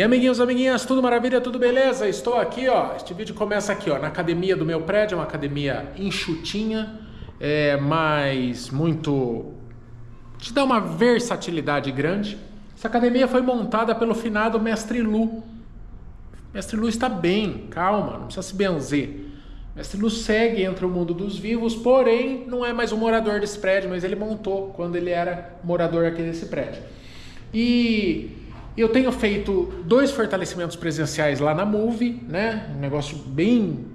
E amiguinhos, amiguinhas, tudo maravilha, tudo beleza? Estou aqui, ó. Este vídeo começa aqui, ó, na academia do meu prédio, uma academia enxutinha, é, mas muito te dá uma versatilidade grande. Essa academia foi montada pelo finado Mestre Lu. Mestre Lu está bem, calma, não precisa se benzer. Mestre Lu segue entre o mundo dos vivos, porém não é mais um morador desse prédio, mas ele montou quando ele era morador aqui desse prédio. E eu tenho feito dois fortalecimentos presenciais lá na Move, né? Um negócio bem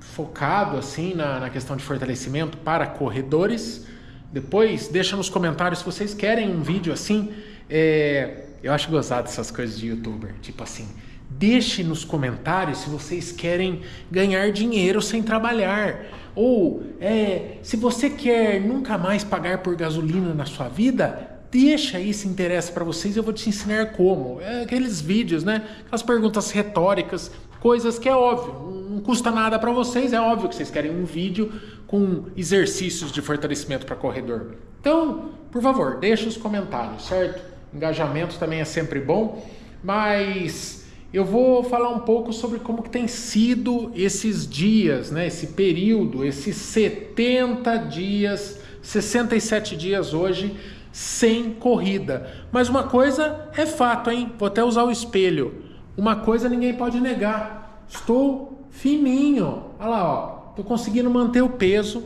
focado assim na, na questão de fortalecimento para corredores. Depois deixa nos comentários se vocês querem um vídeo assim. É, eu acho gozado essas coisas de youtuber, tipo assim. Deixe nos comentários se vocês querem ganhar dinheiro sem trabalhar. Ou é, se você quer nunca mais pagar por gasolina na sua vida, Deixa aí se interessa para vocês, eu vou te ensinar como. É aqueles vídeos, né? Aquelas perguntas retóricas, coisas que é óbvio, não custa nada para vocês, é óbvio que vocês querem um vídeo com exercícios de fortalecimento para corredor. Então, por favor, deixa os comentários, certo? Engajamento também é sempre bom, mas eu vou falar um pouco sobre como que tem sido esses dias, né? Esse período, esses 70 dias, 67 dias hoje sem corrida. Mas uma coisa é fato, hein? Vou até usar o espelho. Uma coisa ninguém pode negar. Estou fininho. Olha lá, ó. Estou conseguindo manter o peso,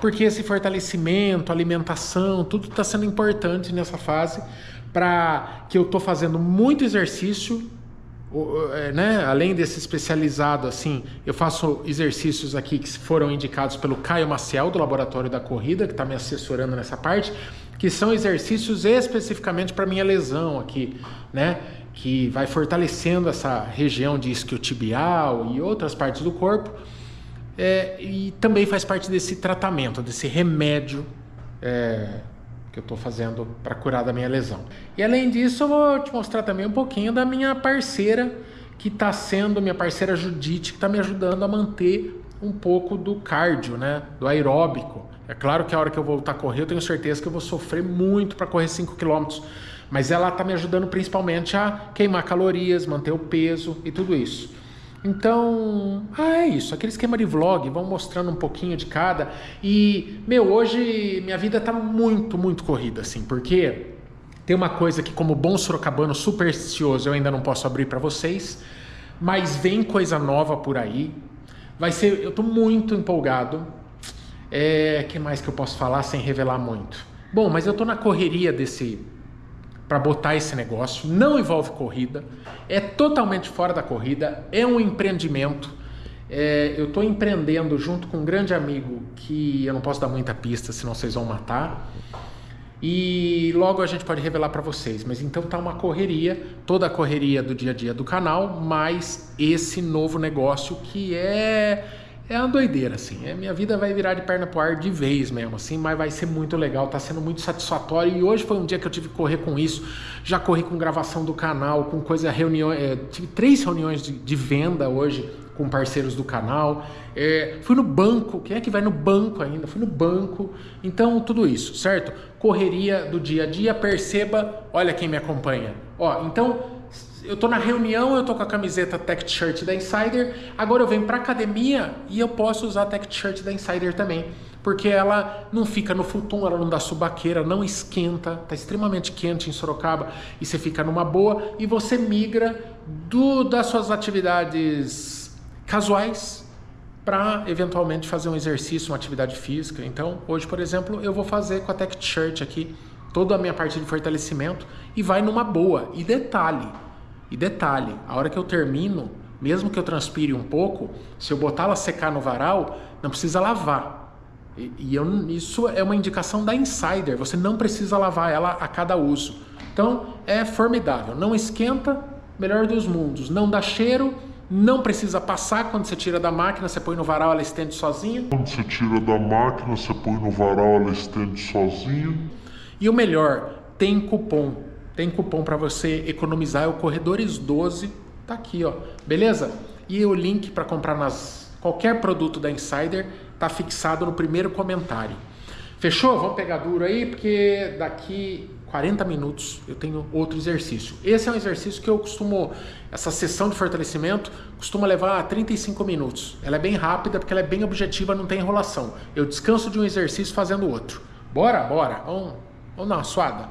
porque esse fortalecimento, alimentação, tudo está sendo importante nessa fase para que eu estou fazendo muito exercício né, além desse especializado, assim, eu faço exercícios aqui que foram indicados pelo Caio Maciel, do Laboratório da Corrida, que está me assessorando nessa parte, que são exercícios especificamente para minha lesão aqui, né? Que vai fortalecendo essa região de isquiotibial e outras partes do corpo. É, e também faz parte desse tratamento, desse remédio é, que eu estou fazendo para curar da minha lesão. E além disso, eu vou te mostrar também um pouquinho da minha parceira, que está sendo minha parceira Judite, que está me ajudando a manter um pouco do cardio, né? Do aeróbico. É claro que a hora que eu voltar a correr, eu tenho certeza que eu vou sofrer muito para correr 5 km. Mas ela está me ajudando principalmente a queimar calorias, manter o peso e tudo isso. Então, ah, é isso, aquele esquema de vlog, vão mostrando um pouquinho de cada. E, meu, hoje minha vida tá muito, muito corrida, assim, porque tem uma coisa que, como bom sorocabano supersticioso, eu ainda não posso abrir para vocês, mas vem coisa nova por aí. Vai ser, eu tô muito empolgado. É, que mais que eu posso falar sem revelar muito? Bom, mas eu tô na correria desse para botar esse negócio, não envolve corrida, é totalmente fora da corrida, é um empreendimento. É, eu estou empreendendo junto com um grande amigo que eu não posso dar muita pista, senão vocês vão matar. E logo a gente pode revelar para vocês. Mas então tá uma correria, toda a correria do dia a dia do canal, mais esse novo negócio que é é uma doideira, assim. É, minha vida vai virar de perna pro ar de vez mesmo, assim, mas vai ser muito legal, tá sendo muito satisfatório. E hoje foi um dia que eu tive que correr com isso. Já corri com gravação do canal, com coisa, reunião. É, tive três reuniões de, de, venda hoje com parceiros do canal. É, fui no banco, quem é que vai no banco ainda? Fui no banco. Então, tudo isso, certo? Correria do dia a dia, perceba, olha quem me acompanha. Ó, então eu tô na reunião, eu tô com a camiseta Tech Shirt da Insider, agora eu venho pra academia e eu posso usar a Tech Shirt da Insider também. Porque ela não fica no futum, ela não dá subaqueira, não esquenta, tá extremamente quente em Sorocaba e você fica numa boa e você migra do, das suas atividades casuais para eventualmente fazer um exercício, uma atividade física. Então, hoje, por exemplo, eu vou fazer com a Tech Shirt aqui toda a minha parte de fortalecimento e vai numa boa. E detalhe, e detalhe, a hora que eu termino, mesmo que eu transpire um pouco, se eu botar ela secar no varal, não precisa lavar. E, e eu, isso é uma indicação da Insider, você não precisa lavar ela a cada uso. Então é formidável, não esquenta, melhor dos mundos, não dá cheiro, não precisa passar quando você tira da máquina, você põe no varal, ela estende sozinha. Quando você tira da máquina, você põe no varal, ela estende sozinha. E o melhor, tem cupom tem cupom para você economizar, é o Corredores 12, tá aqui, ó. Beleza? E o link para comprar nas qualquer produto da Insider tá fixado no primeiro comentário. Fechou? Vamos pegar duro aí, porque daqui 40 minutos eu tenho outro exercício. Esse é um exercício que eu costumo, essa sessão de fortalecimento costuma levar 35 minutos. Ela é bem rápida porque ela é bem objetiva, não tem enrolação. Eu descanso de um exercício fazendo outro. Bora, bora. Vamos, vamos dar uma suada.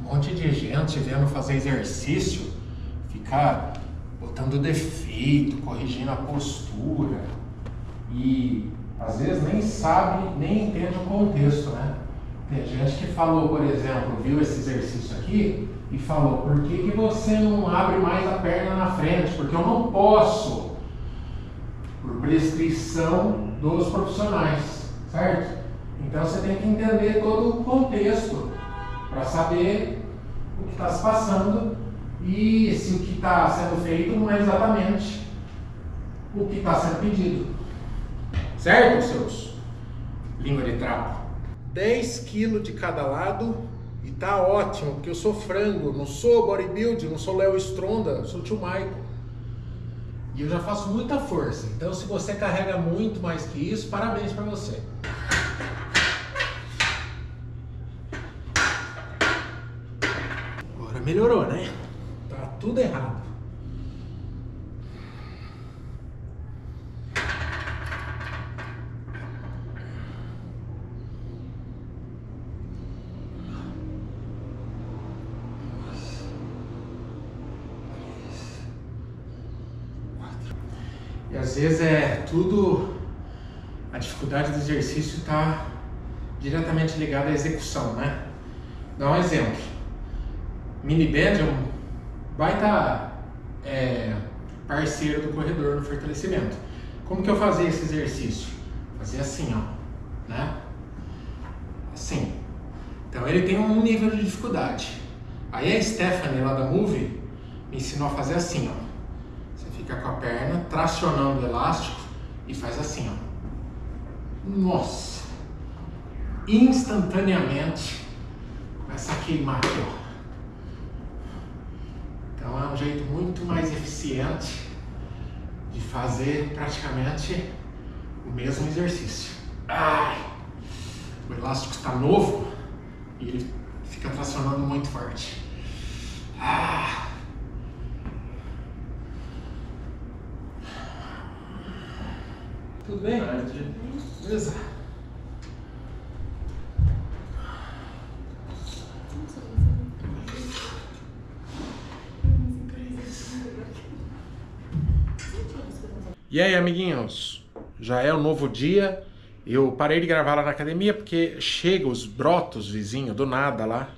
Um monte de gente vendo fazer exercício, ficar botando defeito, corrigindo a postura e às vezes nem sabe, nem entende o contexto, né? Tem gente que falou, por exemplo, viu esse exercício aqui e falou: por que, que você não abre mais a perna na frente? Porque eu não posso, por prescrição dos profissionais, certo? Então você tem que entender todo o contexto para saber o que está se passando e se o que está sendo feito não é exatamente o que está sendo pedido. Certo, seus língua de trapo? 10 quilos de cada lado e tá ótimo, porque eu sou frango, não sou bodybuilder, não sou Léo Stronda, sou tio Michael. E eu já faço muita força. Então, se você carrega muito mais que isso, parabéns para você. Agora melhorou, né? Tá tudo errado. E às vezes é tudo. A dificuldade do exercício está diretamente ligada à execução, né? Dá um exemplo. Mini band é um baita é, parceiro do corredor no fortalecimento. Como que eu fazia esse exercício? Fazia assim, ó, né? Assim. Então ele tem um nível de dificuldade. Aí a Stephanie lá da Move me ensinou a fazer assim, ó fica com a perna tracionando o elástico e faz assim, ó. Nossa! Instantaneamente começa a queimar aqui, ó. Então é um jeito muito mais eficiente de fazer praticamente o mesmo exercício. Ai, o elástico está novo e ele fica tracionando muito forte. Ah. Tudo bem? Beleza. E aí, amiguinhos? Já é um novo dia. Eu parei de gravar lá na academia porque chega os brotos vizinhos do nada lá.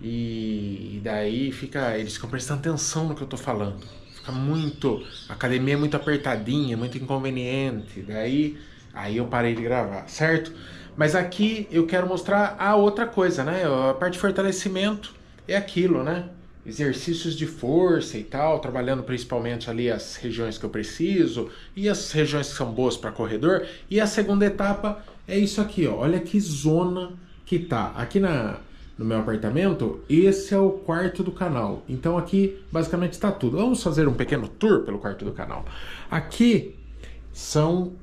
E daí fica. Eles ficam prestando atenção no que eu tô falando fica muito. A academia é muito apertadinha, muito inconveniente. Daí aí eu parei de gravar, certo? Mas aqui eu quero mostrar a outra coisa, né? A parte de fortalecimento é aquilo, né? Exercícios de força e tal, trabalhando principalmente ali as regiões que eu preciso e as regiões que são boas para corredor. E a segunda etapa é isso aqui, ó. Olha que zona que tá. Aqui na, no meu apartamento, esse é o quarto do canal. Então aqui basicamente está tudo. Vamos fazer um pequeno tour pelo quarto do canal. Aqui são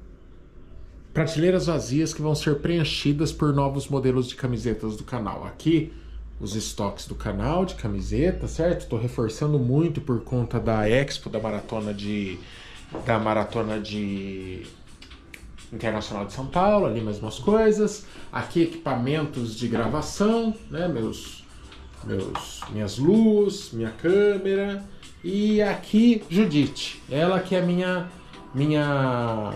prateleiras vazias que vão ser preenchidas por novos modelos de camisetas do canal. Aqui os estoques do canal de camiseta, certo? Estou reforçando muito por conta da Expo, da maratona de da maratona de Internacional de São Paulo, ali mesmas coisas. Aqui equipamentos de gravação, né? Meus, meus, minhas luzes, minha câmera. E aqui Judite, ela que é minha, minha,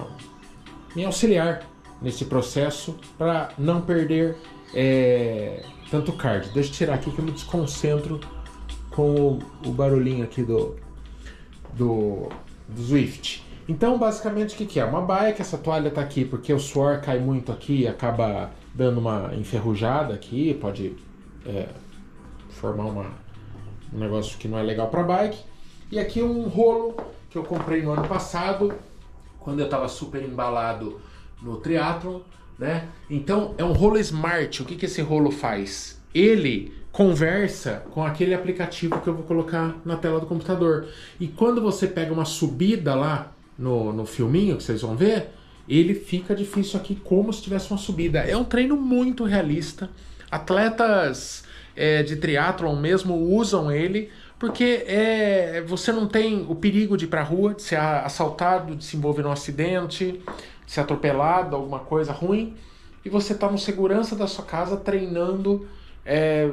minha auxiliar nesse processo para não perder é, tanto card. Deixa eu tirar aqui que eu me desconcentro com o, o barulhinho aqui do, do, do Swift. Então, basicamente, o que, que é? Uma bike, essa toalha está aqui porque o suor cai muito aqui e acaba dando uma enferrujada aqui, pode é, formar uma, um negócio que não é legal para bike. E aqui um rolo que eu comprei no ano passado, quando eu estava super embalado no triatlon, né? Então, é um rolo smart. O que, que esse rolo faz? Ele conversa com aquele aplicativo que eu vou colocar na tela do computador. E quando você pega uma subida lá no, no filminho que vocês vão ver, ele fica difícil aqui como se tivesse uma subida. É um treino muito realista. Atletas é, de triatlon mesmo usam ele porque é, você não tem o perigo de ir para rua, de ser assaltado, de se envolver num acidente, de ser atropelado, alguma coisa ruim, e você está no segurança da sua casa treinando é,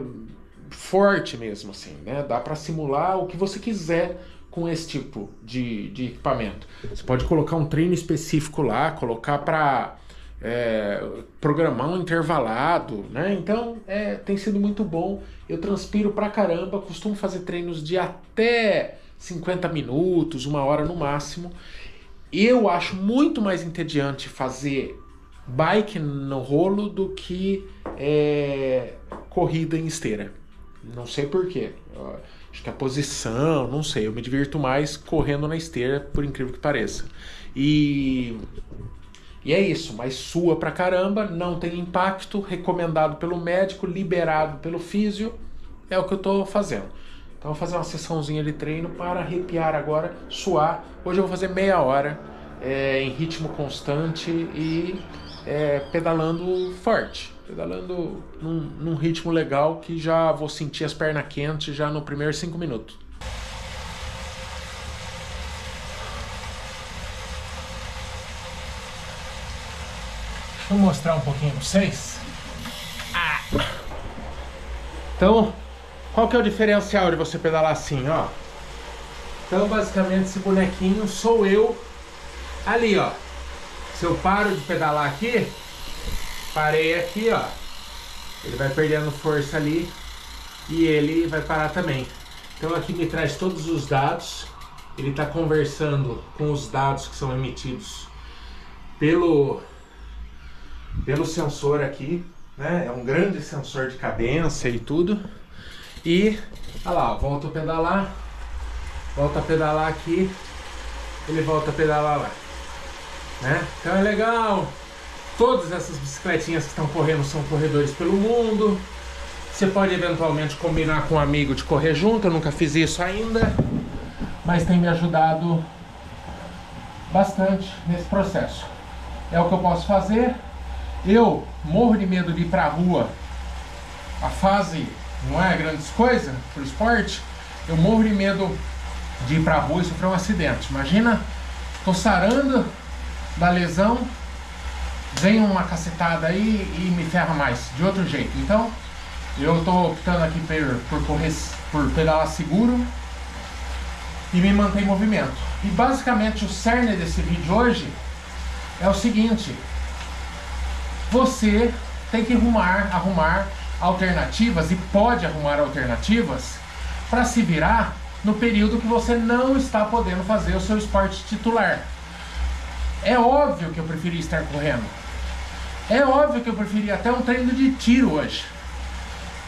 forte mesmo, assim, né? Dá para simular o que você quiser com esse tipo de, de equipamento. Você pode colocar um treino específico lá, colocar para é, programar um intervalado, né? Então é, tem sido muito bom. Eu transpiro pra caramba, costumo fazer treinos de até 50 minutos, uma hora no máximo. Eu acho muito mais entediante fazer bike no rolo do que é, corrida em esteira. Não sei porquê. Acho que a posição, não sei. Eu me divirto mais correndo na esteira, por incrível que pareça. E e é isso, mas sua pra caramba, não tem impacto, recomendado pelo médico, liberado pelo físio, é o que eu tô fazendo. Então vou fazer uma sessãozinha de treino para arrepiar agora, suar. Hoje eu vou fazer meia hora é, em ritmo constante e é, pedalando forte, pedalando num, num ritmo legal que já vou sentir as pernas quentes já no primeiro cinco minutos. Vou mostrar um pouquinho pra vocês. Ah. Então, qual que é o diferencial de você pedalar assim, ó? Então, basicamente, esse bonequinho sou eu ali, ó. Se eu paro de pedalar aqui, parei aqui, ó. Ele vai perdendo força ali e ele vai parar também. Então aqui me traz todos os dados. Ele está conversando com os dados que são emitidos pelo pelo sensor aqui, né? É um grande sensor de cadência e tudo. E, olha lá, volta a pedalar, volta a pedalar aqui, ele volta a pedalar lá. Né? Então é legal. Todas essas bicicletinhas que estão correndo são corredores pelo mundo. Você pode eventualmente combinar com um amigo de correr junto, eu nunca fiz isso ainda, mas tem me ajudado bastante nesse processo. É o que eu posso fazer. Eu morro de medo de ir pra rua. A fase não é grandes coisa pro esporte. Eu morro de medo de ir pra rua e sofrer um acidente. Imagina, tô sarando da lesão, vem uma cacetada aí e me ferra mais, de outro jeito. Então, eu tô optando aqui por, por, correr, por pedalar seguro e me manter em movimento. E basicamente o cerne desse vídeo hoje é o seguinte: você tem que arrumar, arrumar alternativas e pode arrumar alternativas para se virar no período que você não está podendo fazer o seu esporte titular. É óbvio que eu preferia estar correndo. É óbvio que eu preferia até um treino de tiro hoje.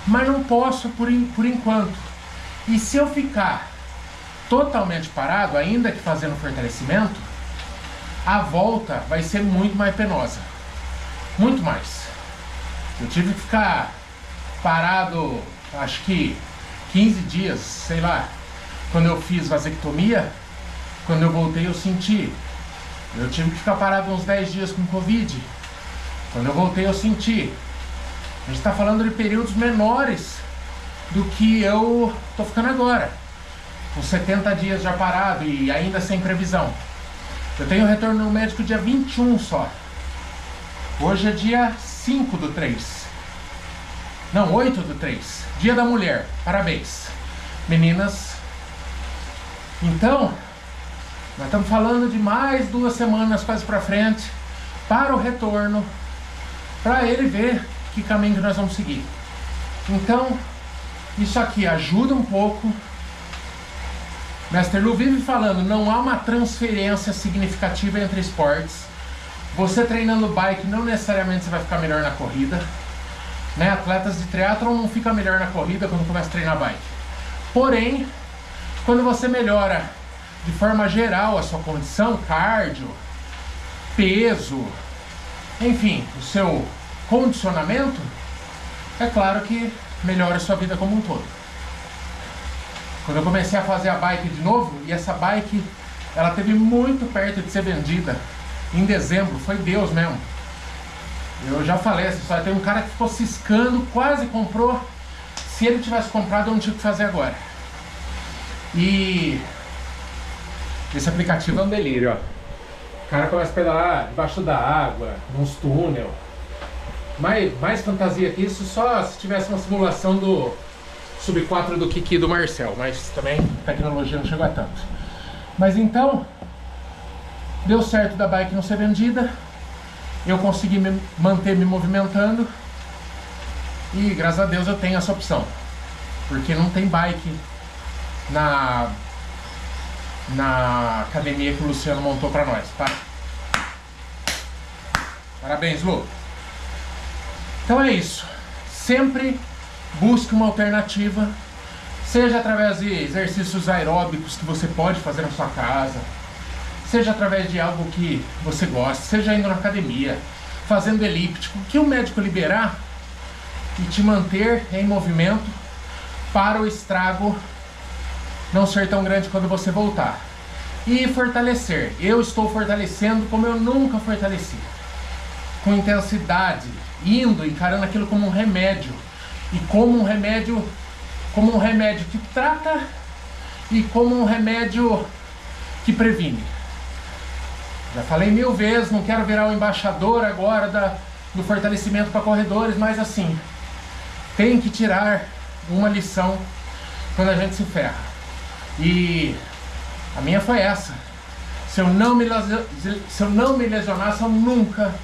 Mas não posso por, por enquanto. E se eu ficar totalmente parado, ainda que fazendo fortalecimento, a volta vai ser muito mais penosa. Muito mais. Eu tive que ficar parado, acho que 15 dias, sei lá. Quando eu fiz vasectomia, quando eu voltei eu senti. Eu tive que ficar parado uns 10 dias com Covid. Quando eu voltei eu senti. A gente está falando de períodos menores do que eu tô ficando agora. Com 70 dias já parado e ainda sem previsão. Eu tenho retorno no médico dia 21 só. Hoje é dia 5 do 3. Não, 8 do 3. Dia da Mulher. Parabéns. Meninas. Então, nós estamos falando de mais duas semanas quase para frente para o retorno, para ele ver que caminho que nós vamos seguir. Então, isso aqui ajuda um pouco. Mestre Lu vive falando, não há uma transferência significativa entre esportes. Você treinando bike não necessariamente você vai ficar melhor na corrida. Né? Atletas de triatlon não ficam melhor na corrida quando começa a treinar bike. Porém, quando você melhora de forma geral a sua condição, cardio, peso, enfim, o seu condicionamento, é claro que melhora a sua vida como um todo. Quando eu comecei a fazer a bike de novo, e essa bike ela teve muito perto de ser vendida em dezembro, foi Deus mesmo. Eu já falei essa história, tem um cara que ficou ciscando, quase comprou. Se ele tivesse comprado, eu não tinha o que fazer agora. E esse aplicativo é um delírio, ó. O cara começa a pedalar debaixo da água, nos túnel. Mais, mais fantasia que isso, só se tivesse uma simulação do Sub 4 do Kiki do Marcel, mas também a tecnologia não chegou a tanto. Mas então, deu certo da bike não ser vendida, eu consegui me manter me movimentando e graças a Deus eu tenho essa opção, porque não tem bike na na academia que o Luciano montou para nós, tá? Parabéns, Lu. Então é isso. Sempre busque uma alternativa, seja através de exercícios aeróbicos que você pode fazer na sua casa, seja através de algo que você gosta, seja indo na academia, fazendo elíptico, que o médico liberar e te manter em movimento para o estrago não ser tão grande quando você voltar. E fortalecer. Eu estou fortalecendo como eu nunca fortaleci. Com intensidade, indo, encarando aquilo como um remédio. E como um remédio, como um remédio que trata e como um remédio que previne. Já falei mil vezes, não quero virar o embaixador agora da, do fortalecimento para corredores, mas assim, tem que tirar uma lição quando a gente se ferra. E a minha foi essa. Se eu não me, se eu não me lesionasse, eu nunca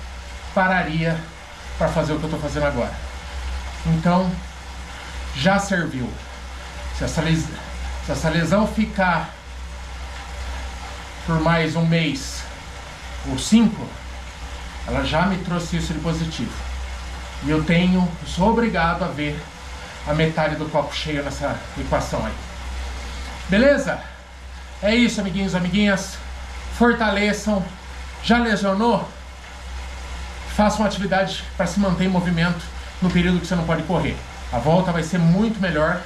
pararia para fazer o que eu estou fazendo agora. Então, já serviu. Se essa, se essa lesão ficar por mais um mês ou cinco, ela já me trouxe isso de positivo. E eu tenho, sou obrigado a ver a metade do copo cheio nessa equação aí. Beleza? É isso, amiguinhos, amiguinhas. Fortaleçam. Já lesionou? Faça uma atividade para se manter em movimento no período que você não pode correr. A volta vai ser muito melhor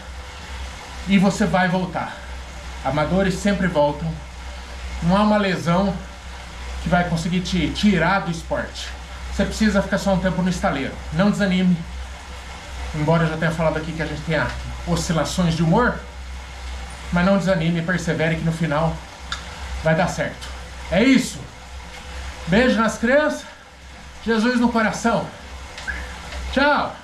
e você vai voltar. Amadores sempre voltam. Não há uma lesão que vai conseguir te tirar do esporte. Você precisa ficar só um tempo no estaleiro. Não desanime. Embora eu já tenha falado aqui que a gente tenha oscilações de humor, mas não desanime, persevere que no final vai dar certo. É isso. Beijo nas crianças. Jesus no coração. Tchau.